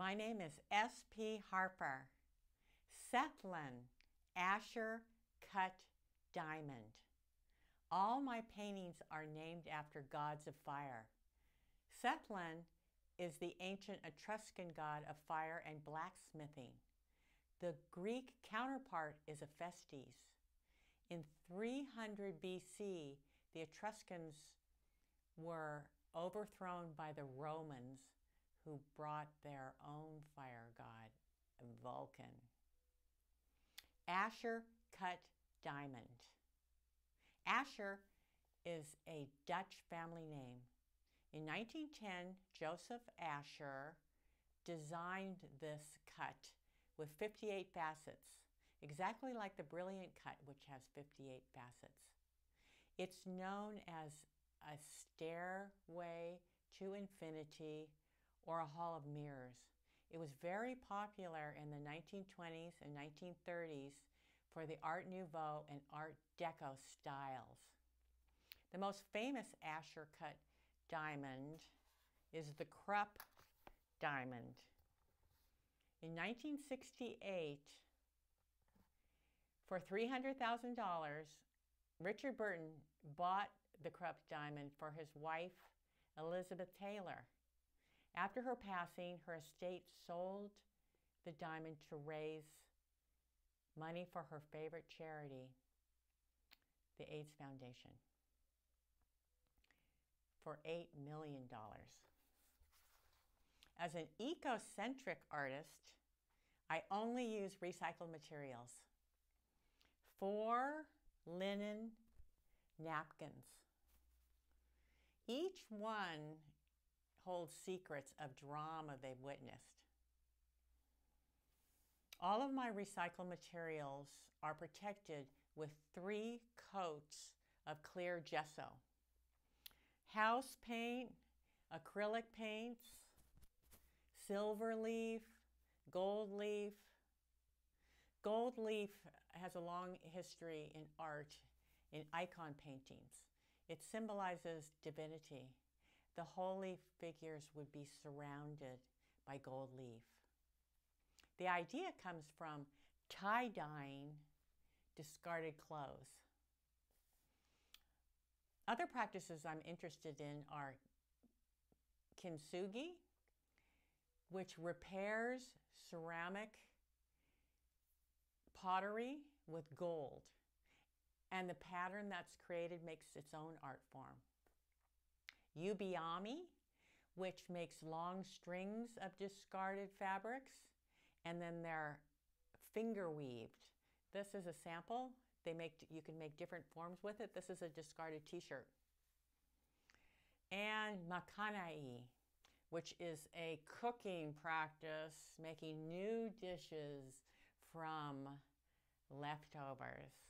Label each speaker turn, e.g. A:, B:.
A: My name is S.P. Harper. Sethlans Asscher Cut Diamond. All my paintings are named after gods of fire. Sethlans is the ancient Etruscan god of fire and blacksmithing. The Greek counterpart is Hephaestus. In 300 BC, the Etruscans were overthrown by the Romans who brought their own fire god, Vulcan. Asscher cut diamond. Asscher is a Dutch family name. In 1910, Joseph Asscher designed this cut with 58 facets, exactly like the brilliant cut, which has 58 facets. It's known as a stairway to infinity or a hall of mirrors. It was very popular in the 1920s and 1930s for the Art Nouveau and Art Deco styles. The most famous Asscher cut diamond is the Krupp diamond. In 1968, for $300,000, Richard Burton bought the Krupp diamond for his wife, Elizabeth Taylor. After her passing, her estate sold the diamond to raise money for her favorite charity, the AIDS Foundation, for $8 million. As an ecocentric artist, I only use recycled materials. Four linen napkins. Each one holds secrets of drama they've witnessed. All of my recycled materials are protected with three coats of clear gesso. House paint, acrylic paints, silver leaf, gold leaf. Gold leaf has a long history in art, in icon paintings. It symbolizes divinity. The holy figures would be surrounded by gold leaf. The idea comes from tie-dyeing discarded clothes. Other practices I'm interested in are kintsugi, which repairs ceramic pottery with gold. And the pattern that's created makes its own art form. Yubiami, which makes long strings of discarded fabrics, and then they're finger weaved. This is a sample. They make you can make different forms with it. This is a discarded t-shirt. And makanai, which is a cooking practice, making new dishes from leftovers.